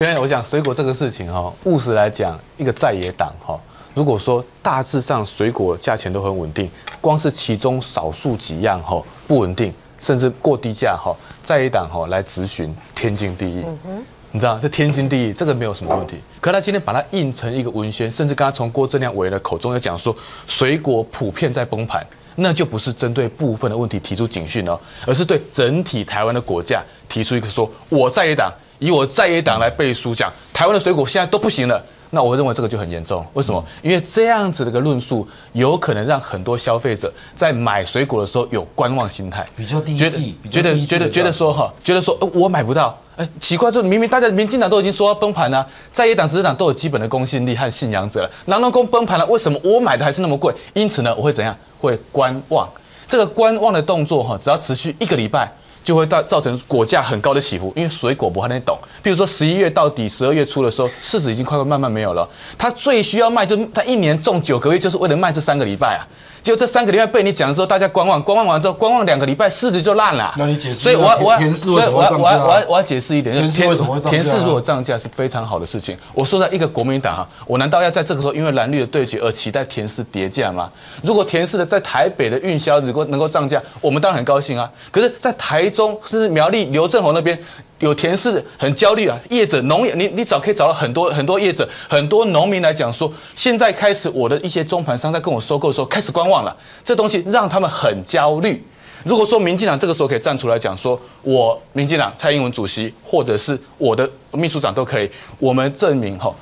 因为我讲水果这个事情哈，务实来讲，一个在野党哈，如果说大致上水果价钱都很稳定，光是其中少数几样哈不稳定，甚至过低价哈，在野党哈来咨询天经地义。你知道这天经地义，这个没有什么问题。可他今天把它印成一个文宣，甚至刚刚从郭正亮委员的口中要讲说，水果普遍在崩盘，那就不是针对部分的问题提出警讯哦，而是对整体台湾的果价提出一个说，我在野党。以我在野党来背书讲，台湾的水果现在都不行了，那我认为这个就很严重。为什么？因为这样子的一个论述，有可能让很多消费者在买水果的时候有观望心态，比较低级，觉得觉得觉得说哈，觉得说我买不到，哎，奇怪，就明明大家民进党都已经说要崩盘了，在野党、执政党都有基本的公信力和信仰者了，南农工崩盘了，为什么我买的还是那么贵？因此呢，我会怎样？会观望。这个观望的动作哈，只要持续一个礼拜。就会造造成果价很高的起伏，因为水果不太懂。比如说十一月到底十二月初的时候，柿子已经快快慢慢没有了。它最需要卖，就它一年种九个月，就是为了卖这三个礼拜啊。就这三个礼拜被你讲了之后，大家观望，观望完之后，观望两个礼拜，市值就烂了。那你解释？所以我我所以我要我要我要我要解释一点，田市为什么会田氏如果涨价是非常好的事情。我说在一个国民党哈，我难道要在这个时候因为蓝绿的对决而期待田氏跌价吗？如果田氏的在台北的运销如果能够涨价，我们当然很高兴啊。可是，在台中甚至苗栗刘正宏那边。有田氏很焦虑啊，业者农业，你你早可以找到很多很多业者，很多农民来讲说，现在开始我的一些中盘商在跟我收购的时候开始观望了，这东西让他们很焦虑。如果说民进党这个时候可以站出来讲说，我民进党蔡英文主席或者是我的秘书长都可以，我们证明哈，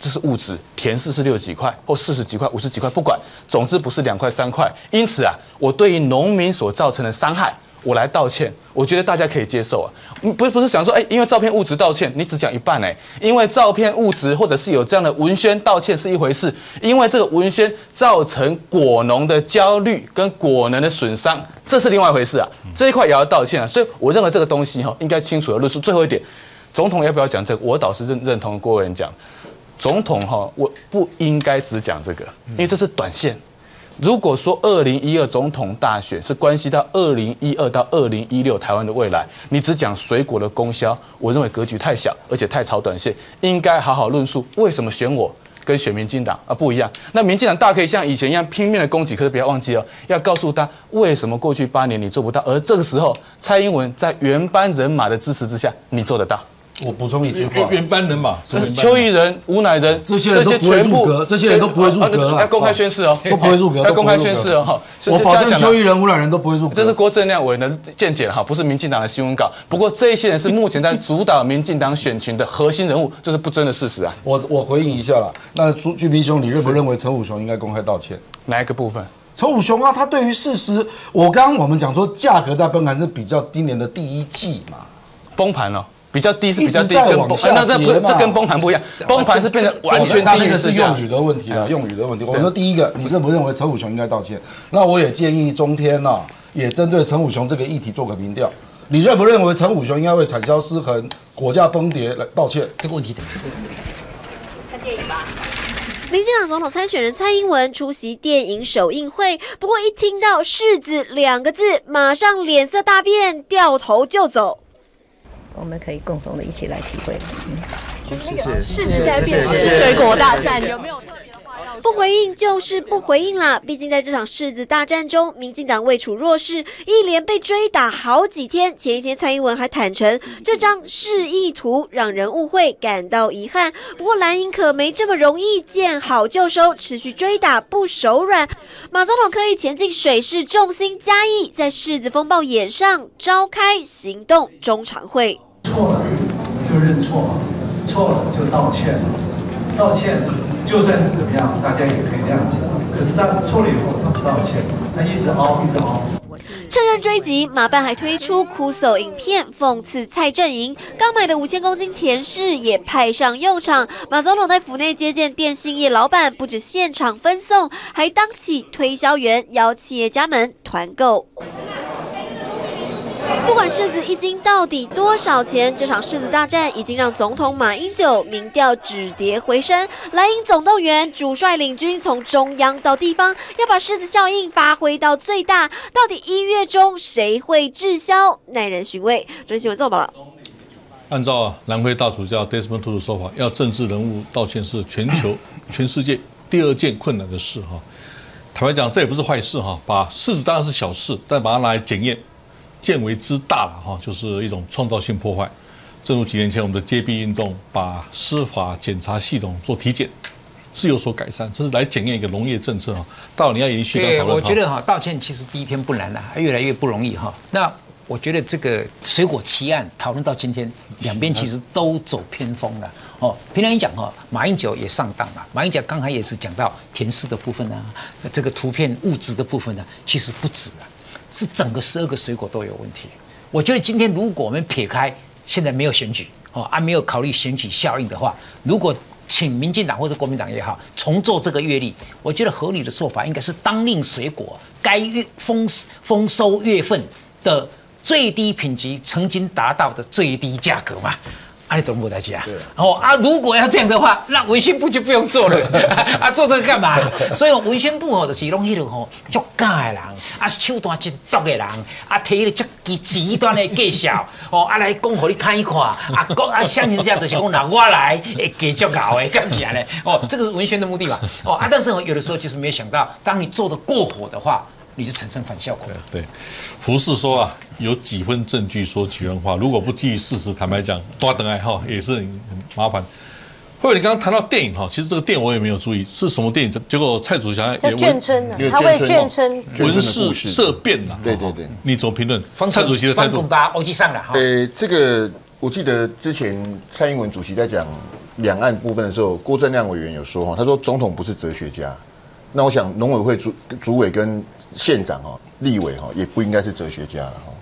这是物质，田氏是六十几块或四十几块、五十几块，不管，总之不是两块三块。因此啊，我对于农民所造成的伤害。我来道歉，我觉得大家可以接受啊。不是不是想说，哎，因为照片物质道歉，你只讲一半哎。因为照片物质或者是有这样的文宣道歉是一回事，因为这个文宣造成果农的焦虑跟果农的损伤，这是另外一回事啊。这一块也要道歉啊。所以我认为这个东西哈，应该清楚的论述。最后一点，总统要不要讲这个？我倒是认认同郭委员讲，总统哈，我不应该只讲这个，因为这是短线。如果说二零一二总统大选是关系到二零一二到二零一六台湾的未来，你只讲水果的供销，我认为格局太小，而且太炒短线，应该好好论述为什么选我跟选民进党啊不一样。那民进党大可以像以前一样拼命的攻击，可是不要忘记哦，要告诉他为什么过去八年你做不到，而这个时候蔡英文在原班人马的支持之下，你做得到。我补充一句话：原班人马，邱毅人、吴乃仁这些人都不会入阁，这些人都不会入阁要公开宣誓哦，都不会入阁，要公开宣誓哦。哈，我保证邱毅人、吴乃仁都不会入阁。这是郭正亮委员的见解哈，不是民进党的新闻稿。不过这一些人是目前在主导民进党选情的核心人物，这是不争的事实啊。我我回应一下啦。那朱巨斌兄，你认不认为陈武雄应该公开道歉？哪一个部分？陈武雄啊，他对于事实，我刚刚我们讲说价格在崩盘是比较今年的第一季嘛，崩盘了。比较低是比较低，跟崩那那不这跟崩盘不一样，崩盘是变成完全低的是用语的问题了，用语的问题。我说第一个，你认不认为陈武雄应该道歉？那我也建议中天呐，也针对陈武雄这个议题做个民调，你认不认为陈武雄应该为产销失衡、国价崩跌来道歉？这个问题怎么看电影吧。民进党总统参选人蔡英文出席电影首映会，不过一听到“柿子”两个字，马上脸色大变，掉头就走。我们可以共同的一起来体会。嗯那个。柿子现在变成水果大战，有没有？不回应就是不回应啦。毕竟在这场柿子大战中，民进党未处弱势，一连被追打好几天。前一天蔡英文还坦诚，这张示意图让人误会，感到遗憾。不过蓝营可没这么容易见好就收，持续追打不手软。马总统刻意前进水势，重心加意，在柿子风暴眼上召开行动中常会。错了就认错，错了就道歉，道歉。就算是怎么样，大家也可以谅解。可是他错了以后，他不道歉，他一直熬，一直熬。趁热追击，马办还推出哭诉影片讽刺蔡阵营。刚买的五千公斤甜柿也派上用场。马总统在府内接见电信业老板，不止现场分送，还当起推销员，邀企业家们团购。不管柿子一斤到底多少钱，这场柿子大战已经让总统马英九民调止跌回升。蓝营总动员，主帅领军从中央到地方，要把柿子效应发挥到最大。到底一月中谁会滞销？耐人寻味。中新闻做报道。按照南非大主教 Desmond Tutu 的说法，要政治人物道歉是全球、全世界第二件困难的事哈。坦白讲，这也不是坏事哈。把柿子当然是小事，但把它拿来检验，见为之大了哈，就是一种创造性破坏。正如几年前我们的揭弊运动，把司法检查系统做体检。是有所改善，这是来检验一个农业政策哈。到你要延续对，我觉得哈，道歉其实第一天不难了，越来越不容易哈。那我觉得这个水果奇案讨论到今天，两边其实都走偏锋了哦。平常讲哈，马英九也上当了。马英九刚才也是讲到填诗的部分啊，这个图片物质的部分呢，其实不止啊，是整个十二个水果都有问题。我觉得今天如果我们撇开现在没有选举哦，啊没有考虑选举效应的话，如果请民进党或者国民党也好重做这个月历，我觉得合理的做法应该是当令水果该月丰丰收月份的最低品级曾经达到的最低价格嘛。啊，你懂不大家？哦啊，如果要这样的话，那文宣部就不用做了 啊，做这个干嘛？所以文宣部吼就是拢迄种吼足假的人，啊手段真毒的人，啊提了足极极端的介绍，哦啊来讲互你看一看，啊讲啊相信这样就是讲，那我来会继续搞的，干起来呢？哦，这个是文宣的目的嘛？哦啊，但是有的时候就是没有想到，当你做的过火的话。你就产生反效果。对，胡适说啊，有几分证据说几分话。如果不基于事实，坦白讲，多等爱好也是很麻烦。或者你刚刚谈到电影哈，其实这个电影我也没有注意是什么电影。结果蔡祖祥也眷村的，他为眷村文事色变了。对对对，你怎么评论蔡主席的态度？我记上了哈。呃，这个我记得之前蔡英文主席在讲两岸部分的时候，郭正亮委员有说哈，他说总统不是哲学家。那我想农委会主主委跟县长哈，立委哈，也不应该是哲学家了哈。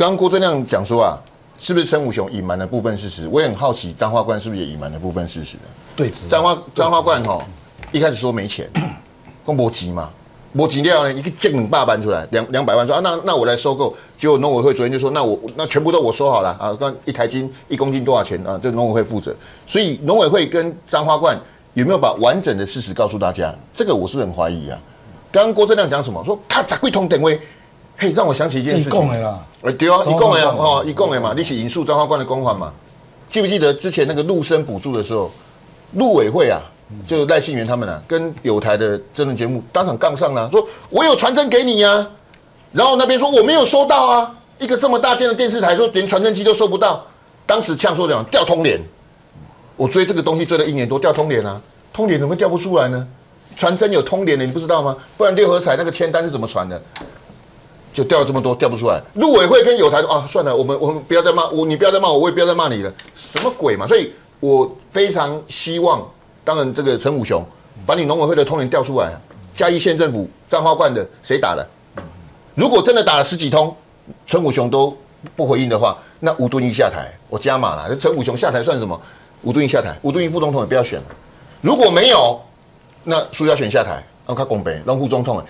刚刚郭正亮讲说啊，是不是陈武雄隐瞒了部分事实？我也很好奇，张花冠是不是也隐瞒了部分事实？对，张花张花冠哈，一开始说没钱，公博急嘛，没急掉呢，一个建两百搬出来，两两百万说啊，那那我来收购。结果农委会昨天就说，那我那全部都我收好了啊，刚一台金一公斤多少钱啊？就农委会负责。所以农委会跟张花冠有没有把完整的事实告诉大家？这个我是很怀疑啊。刚刚郭正亮讲什么？说他咋会通电话？嘿，让我想起一件事情。一共的啦，哎，对啊，一共的哦，一共的嘛，你起引述张花冠的公款嘛？记不记得之前那个陆生补助的时候，陆委会啊，就赖信元他们啊，跟有台的真人节目当场杠上了，说我有传真给你呀，然后那边说我没有收到啊，一个这么大件的电视台说连传真机都收不到，当时呛说讲掉通联，我追这个东西追了一年多，掉通联啊，通联怎么调不出来呢？传真有通联的，你不知道吗？不然六合彩那个签单是怎么传的？就掉这么多，掉不出来。陆委会跟友台啊，算了，我们我们不要再骂我，你不要再骂我，我也不要再骂你了。什么鬼嘛？所以我非常希望，当然这个陈武雄把你农委会的通联调出来，嘉义县政府彰化冠的谁打的？如果真的打了十几通，陈武雄都不回应的话，那吴敦义下台，我加码了。陈武雄下台算什么？吴敦义下台，吴敦义副总统也不要选了。如果没有。那苏家选下台，让他拱北，让副总统，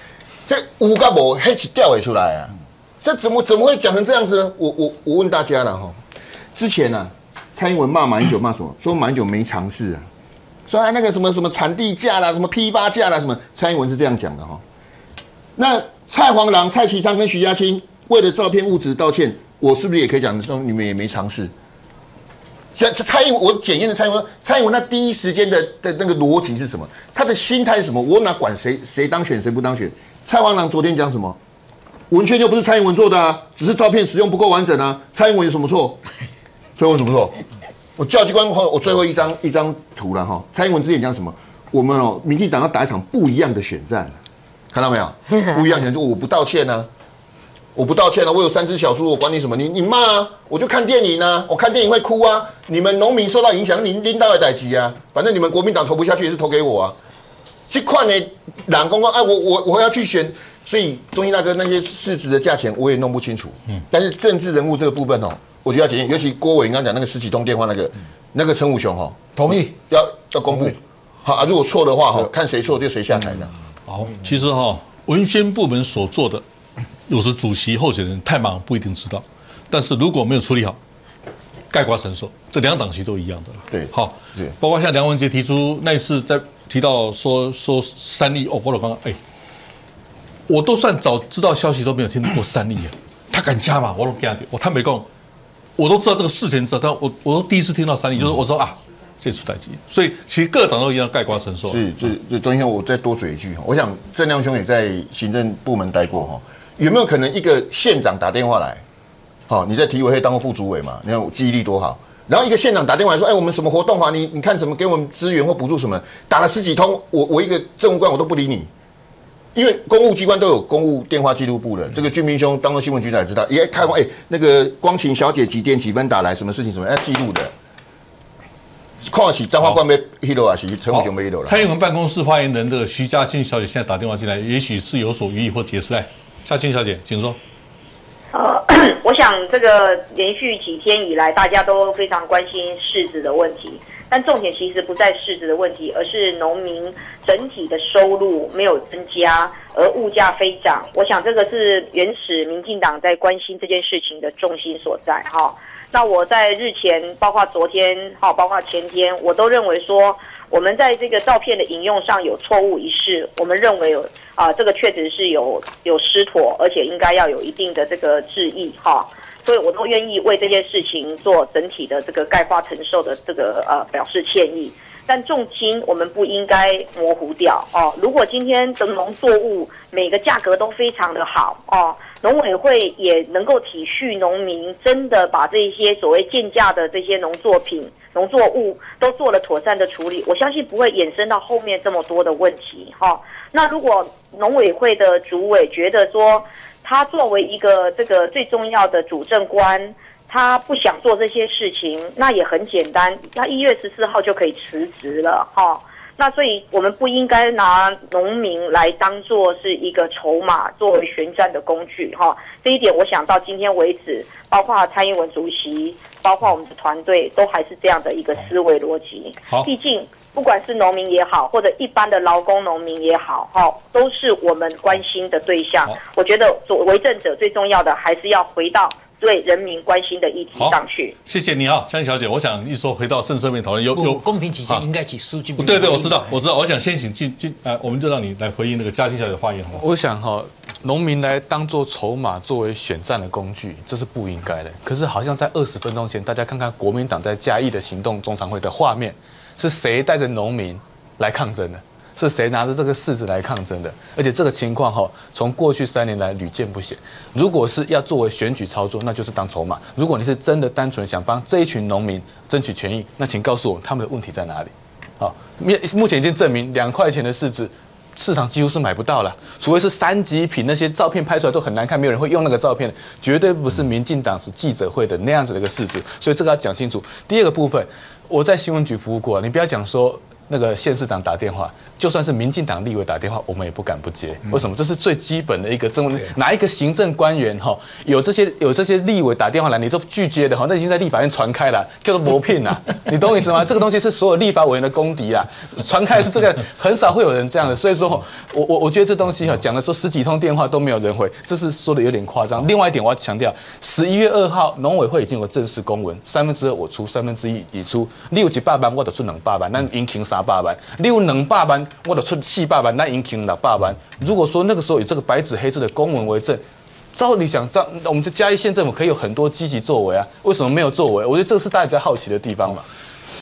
这五个无黑起调回出来啊！这怎么怎么会讲成这样子呢？我我我问大家了哈，之前呢，蔡英文骂马英九骂什么？说马英九没尝试啊，说那个什么什么产地价啦，什么批发价啦，什么？蔡英文是这样讲的哈。那蔡黄郎、蔡其昌跟徐家清为了照片物质道歉，我是不是也可以讲说你们也没尝试？蔡蔡英文，我检验的蔡英文，蔡英文那第一时间的的那个逻辑是什么？他的心态是什么？我哪管谁谁当选谁不当选？蔡黄郎昨天讲什么？文宣又不是蔡英文做的啊，只是照片使用不够完整啊。蔡英文有什么错？蔡英文什么错？我教机关后，我最后一张一张图了哈。蔡英文之前讲什么？我们哦，民进党要打一场不一样的选战，看到没有？不一样选就我不道歉呢。我不道歉了，我有三只小猪，我管你什么？你你骂啊，我就看电影啊，我看电影会哭啊。你们农民受到影响，你拎到来代级啊。反正你们国民党投不下去也是投给我啊。这块呢，党公公，哎，我我我要去选，所以中医大哥那些市值的价钱我也弄不清楚。嗯，但是政治人物这个部分哦，我觉得要检验，尤其郭伟刚刚讲那个十几通电话那个，那个陈武雄哈，同意要要公布。好啊，如果错的话哈，看谁错就谁下台的。好，其实哈，文宣部门所做的。有时主席候选人太忙不一定知道，但是如果没有处理好，盖瓜承受。这两党其实都一样的对，好，包括像梁文杰提出那一次在提到说说三例哦，波罗刚刚哎，我都算早知道消息都没有听过三例啊，他敢加吗？我都给他我他没讲，我都知道这个事情知道，但我我都第一次听到三例，就是我知道啊，这出代机，所以其实各党都一样盖瓜承受。是，这这钟先生，我再多嘴一句哈，我想郑亮兄也在行政部门待过哈，有没有可能一个县长打电话来，好，你在体委会当过副主委嘛？你看我记忆力多好，然后一个县长打电话来说，哎，我们什么活动啊？你你看怎么给我们资源或补助什么？打了十几通，我我一个政务官我都不理你。因为公务机关都有公务电话记录簿的，这个俊明兄当过新闻局长也知道，也开过哎，那个光晴小姐几点几分打来，什么事情什么要记录的。况且彰化官被 hit 啊，是陈武雄被 hit 了。蔡英文办公室发言人的徐嘉庆小姐现在打电话进来，也许是有所寓意或解释。来，嘉庆小姐，请说。呃，我想这个连续几天以来，大家都非常关心市值的问题。但重点其实不在市值的问题，而是农民整体的收入没有增加，而物价飞涨。我想这个是原始民进党在关心这件事情的重心所在。哈，那我在日前，包括昨天，哈，包括前天，我都认为说，我们在这个照片的引用上有错误一事。我们认为有啊，这个确实是有有失妥，而且应该要有一定的这个质疑。哈。所以，我都愿意为这件事情做整体的这个概括承受的这个呃表示歉意。但重心我们不应该模糊掉哦。如果今天的农作物每个价格都非常的好哦，农委会也能够体恤农民，真的把这些所谓贱价的这些农作品、农作物都做了妥善的处理，我相信不会衍生到后面这么多的问题哈。那如果农委会的主委觉得说，他作为一个这个最重要的主政官，他不想做这些事情，那也很简单，他一月十四号就可以辞职了哈。那所以我们不应该拿农民来当做是一个筹码，作为旋转的工具哈。这一点，我想到今天为止，包括蔡英文主席，包括我们的团队，都还是这样的一个思维逻辑。好，毕竟。不管是农民也好，或者一般的劳工农民也好，哈，都是我们关心的对象。我觉得做为政者最重要的，还是要回到对人民关心的议题上去。谢谢你啊，江小姐。我想一说回到政策面讨论，有有公平起见，应该请苏俊。对对，我知道，我知道。我想先请俊俊，呃，我们就让你来回应那个嘉欣小姐的发言，好吗？我想哈，农民来当做筹码，作为选战的工具，这是不应该的。可是好像在二十分钟前，大家看看国民党在嘉义的行动中常会的画面，是谁带着农民？来抗争的是谁拿着这个柿子来抗争的？而且这个情况哈，从过去三年来屡见不鲜。如果是要作为选举操作，那就是当筹码；如果你是真的单纯想帮这一群农民争取权益，那请告诉我他们的问题在哪里？好，目目前已经证明两块钱的柿子市场几乎是买不到了，除非是三级品，那些照片拍出来都很难看，没有人会用那个照片，绝对不是民进党是记者会的那样子的一个柿子。所以这个要讲清楚。第二个部分，我在新闻局服务过，你不要讲说。那个县市长打电话，就算是民进党立委打电话，我们也不敢不接。为什么？这是最基本的一个政务。哪一个行政官员哈，有这些有这些立委打电话来，你都拒接的哈，那已经在立法院传开了，叫做谋骗呐。你懂我意思吗？这个东西是所有立法委员的公敌啊，传开是这个，很少会有人这样的。所以说，我我我觉得这东西哈，讲的说十几通电话都没有人回，这是说的有点夸张。另外一点我要强调，十一月二号农委会已经有正式公文，三分之二我出，三分之一已出，六级八班我都出两八班，那引擎啥？八万，六两百万，我得出四百万，那已经六百万。如果说那个时候有这个白纸黑字的公文为证，照理想，照我们这嘉义县政府可以有很多积极作为啊，为什么没有作为？我觉得这个是大家比较好奇的地方嘛。